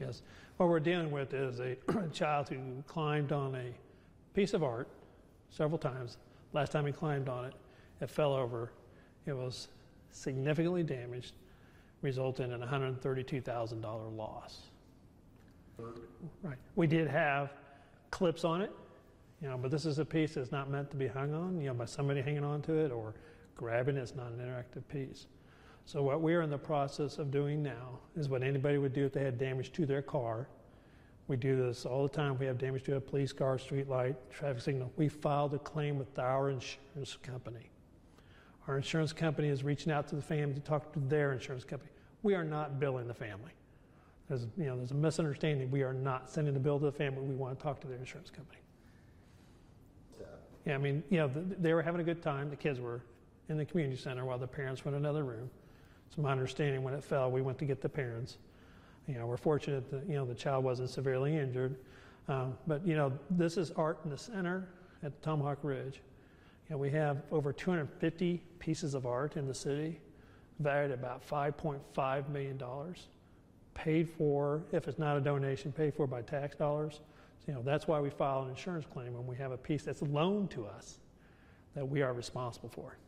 Yes. What we're dealing with is a child who climbed on a piece of art several times. Last time he climbed on it, it fell over. It was significantly damaged, resulting in a $132,000 loss. Right. We did have clips on it, you know, but this is a piece that's not meant to be hung on, you know, by somebody hanging onto it or grabbing it. It's not an interactive piece. So what we're in the process of doing now is what anybody would do if they had damage to their car. We do this all the time. We have damage to a police car, street light, traffic signal. We filed a claim with our insurance company. Our insurance company is reaching out to the family to talk to their insurance company. We are not billing the family. There's, you know, there's a misunderstanding. We are not sending the bill to the family. We want to talk to their insurance company. Yeah, I mean, you know, they were having a good time. The kids were in the community center while the parents were in another room. It's my understanding when it fell, we went to get the parents. You know, we're fortunate that you know the child wasn't severely injured. Um, but you know, this is art in the center at Tomahawk Ridge. You know, we have over 250 pieces of art in the city, valued at about 5.5 million dollars, paid for if it's not a donation, paid for by tax dollars. So, you know, that's why we file an insurance claim when we have a piece that's loaned to us that we are responsible for.